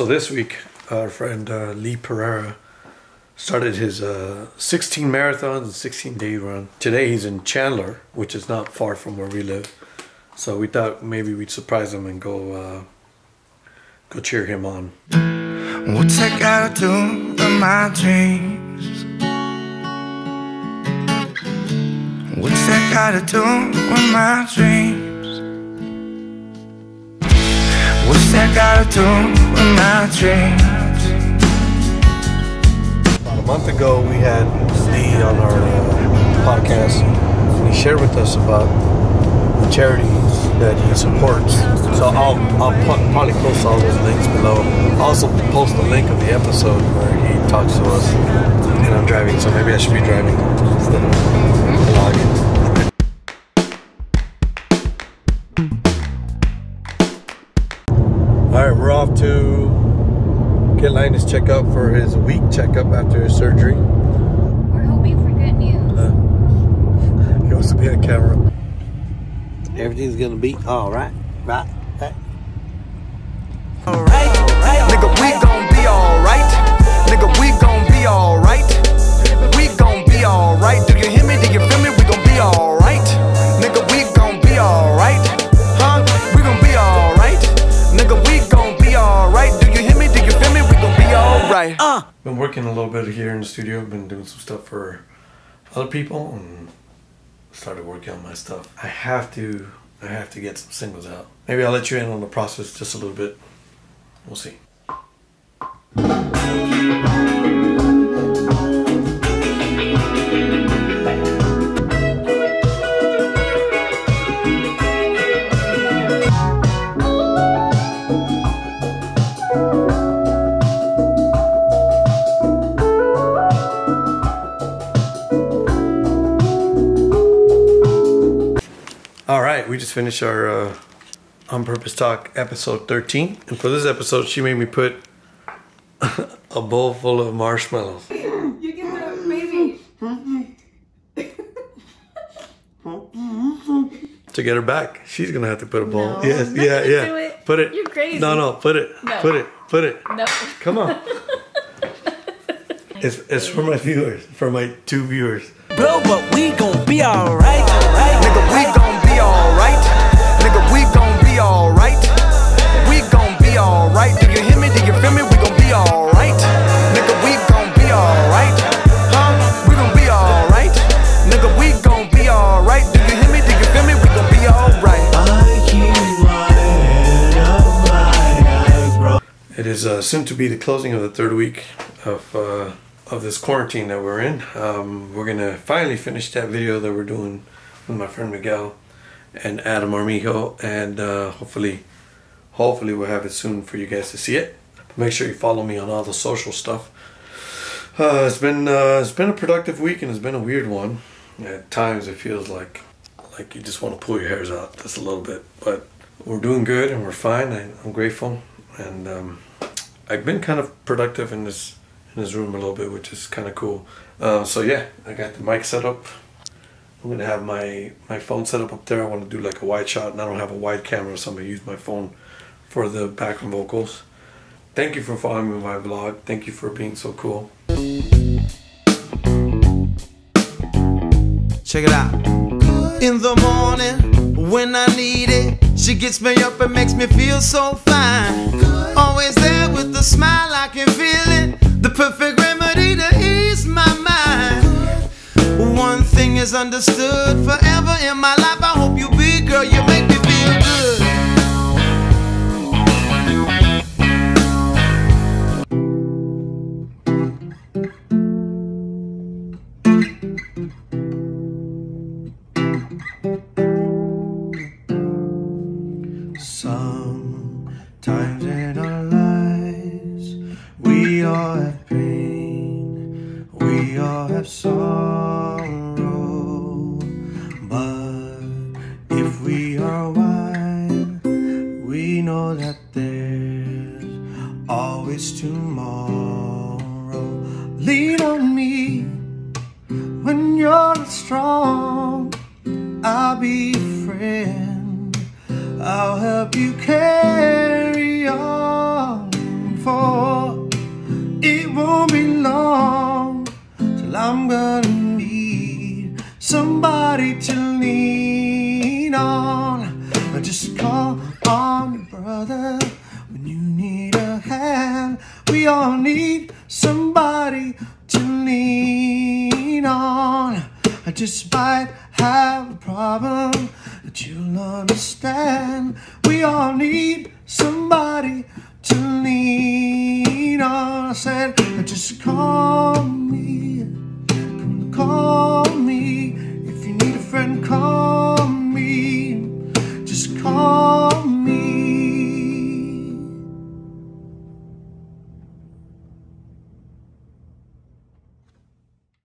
So this week, our friend uh, Lee Perreira started his uh, 16 marathons and 16 day run. Today he's in Chandler, which is not far from where we live. So we thought maybe we'd surprise him and go uh, go cheer him on. What's that gotta do with my dreams? What's gotta do my dreams? Gotta? About a month ago, we had Lee on our uh, podcast, and he shared with us about the charities that he supports. So I'll, I'll probably post all those links below. I'll also post the link of the episode where he talks to us. And I'm driving, so maybe I should be driving instead of vlogging. All right, we're off to get Linus check out for his week checkup after his surgery. We're hoping for good news. Uh, he wants to be on camera. Everything's gonna be all right, right, working a little bit here in the studio. I've Been doing some stuff for other people and started working on my stuff. I have to I have to get some singles out. Maybe I'll let you in on the process just a little bit. We'll see. We just finished our uh, On Purpose Talk episode 13. And for this episode, she made me put a bowl full of marshmallows. You get the baby. To get her back, she's gonna have to put a bowl. No. yes, No, yeah, do yeah. it. Put it. You're crazy. No, no, put it. No. Put it. Put it. No. Come on. it's, it's for my viewers, for my two viewers. Bro, but we gon' be alright. Nigga, we alright. We gon' be alright. Do you hear me? Do you feel me? We gon' be alright. Nigga, we gon' be alright. Huh? We gon' be alright. Nigga, we gon' be alright. Do you hear me? Do you feel me? We gon' be alright. It is uh, soon to be the closing of the third week of uh, of this quarantine that we're in. Um, we're gonna finally finish that video that we're doing with my friend Miguel and Adam Armijo, and uh, hopefully, hopefully we'll have it soon for you guys to see it. Make sure you follow me on all the social stuff. Uh, it's been uh, it's been a productive week and it's been a weird one. At times it feels like like you just want to pull your hairs out just a little bit, but we're doing good and we're fine. I, I'm grateful, and um, I've been kind of productive in this in this room a little bit, which is kind of cool. Uh, so yeah, I got the mic set up. I'm gonna have my my phone set up up there. I want to do like a wide shot, and I don't have a wide camera, so I'm gonna use my phone for the background vocals. Thank you for following my vlog. Thank you for being so cool. Check it out. In the morning, when I need it, she gets me up and makes me feel so fine. Always there with a smile, I can feel thing is understood forever in my life. I hope you be, girl, you make me feel good. Sometimes in our lives, we all have pain, we all have sorrow. always tomorrow. Lean on me when you're not strong. I'll be your friend. I'll help you carry on. For it won't be long till I'm gonna need somebody to lean on. Just call on brother we all need somebody to lean on. I just might have a problem that you'll understand. We all need somebody